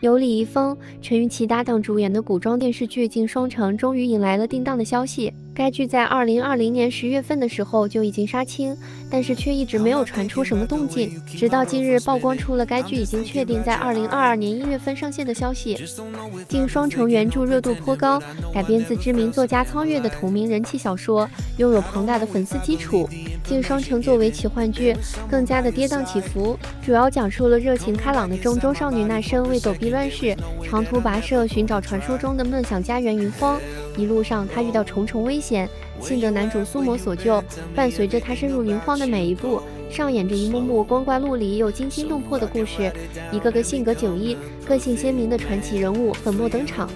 由李易峰、陈钰琪搭档主演的古装电视剧《镜双城》终于引来了定档的消息。该剧在二零二零年十月份的时候就已经杀青，但是却一直没有传出什么动静。直到近日曝光出了该剧已经确定在二零二二年一月份上线的消息。《镜双城》原著热度颇高，改编自知名作家苍月的同名人气小说，拥有庞大的粉丝基础。《镜双城》作为奇幻剧，更加的跌宕起伏，主要讲述了热情开朗的中州少女那生为躲避乱世，长途跋涉寻找传说中的梦想家园云荒。一路上，她遇到重重危险，幸得男主苏某所救。伴随着她深入云荒的每一步，上演着一幕幕光怪陆离又惊心动魄的故事，一个个性格迥异、个性鲜明的传奇人物粉墨登场。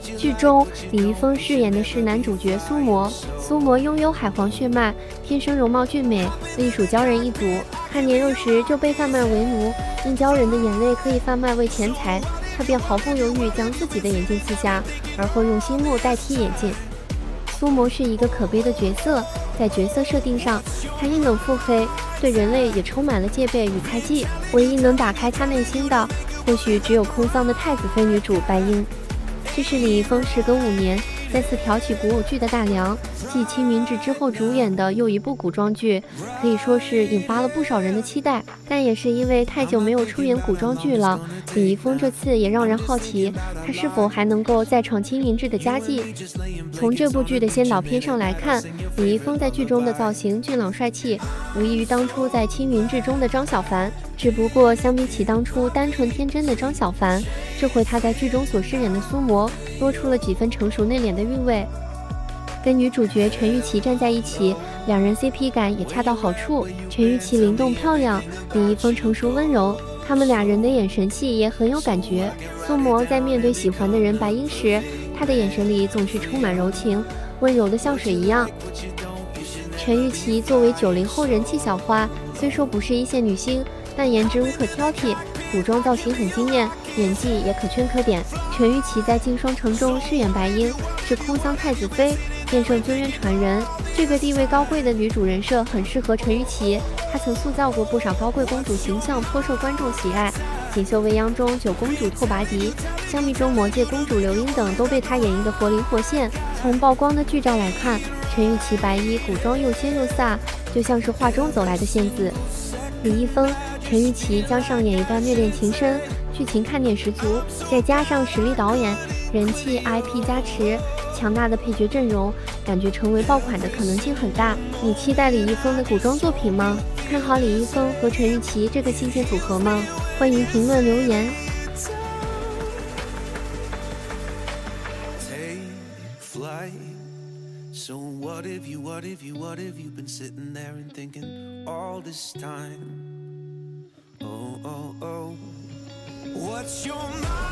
剧中，李易峰饰演的是男主角苏魔。苏魔拥有海皇血脉，天生容貌俊美，隶属鲛人一族。看年幼时就被贩卖为奴，因鲛人的眼泪可以贩卖为钱财，他便毫不犹豫将自己的眼睛撕下，而后用心木代替眼镜。苏魔是一个可悲的角色，在角色设定上，他阴冷腹黑，对人类也充满了戒备与猜忌。唯一能打开他内心的，或许只有空桑的太子妃女主白英。这是李易峰时隔五年再次挑起古偶剧的大梁，继《青云志》之后主演的又一部古装剧，可以说是引发了不少人的期待。但也是因为太久没有出演古装剧了，李易峰这次也让人好奇，他是否还能够再创《青云志》的佳绩。从这部剧的先导片上来看，李易峰在剧中的造型俊朗帅气，无异于当初在《青云志》中的张小凡。只不过，相比起当初单纯天真的张小凡，这回他在剧中所饰演的苏魔多出了几分成熟内敛的韵味。跟女主角陈钰琪站在一起，两人 CP 感也恰到好处。陈钰琪灵动漂亮，李易峰成熟温柔，他们俩人的眼神戏也很有感觉。苏魔在面对喜欢的人白英时，他的眼神里总是充满柔情，温柔的像水一样。陈钰琪作为九零后人气小花，虽说不是一线女星。但颜值无可挑剔，古装造型很惊艳，演技也可圈可点。陈钰琪在《镜双城》中饰演白英，是空桑太子妃，剑圣尊渊传人。这个地位高贵的女主人设很适合陈钰琪，她曾塑造过不少高贵公主形象，颇受观众喜爱。《锦绣未央》中九公主拓跋迪，《香蜜》中魔界公主刘英等都被她演绎的活灵活现。从曝光的剧照来看，陈钰琪白衣古装又仙又飒，就像是画中走来的仙子。李易峰。陈钰琪将上演一段虐恋情深，剧情看点十足，再加上实力导演、人气 IP 加持，强大的配角阵容，感觉成为爆款的可能性很大。你期待李易峰的古装作品吗？看好李易峰和陈钰琪这个新鲜组合吗？欢迎评论留言。Take it fly So what if you, what if you, what if you've been sitting there and thinking all this time? Oh, oh, oh. What's your mind?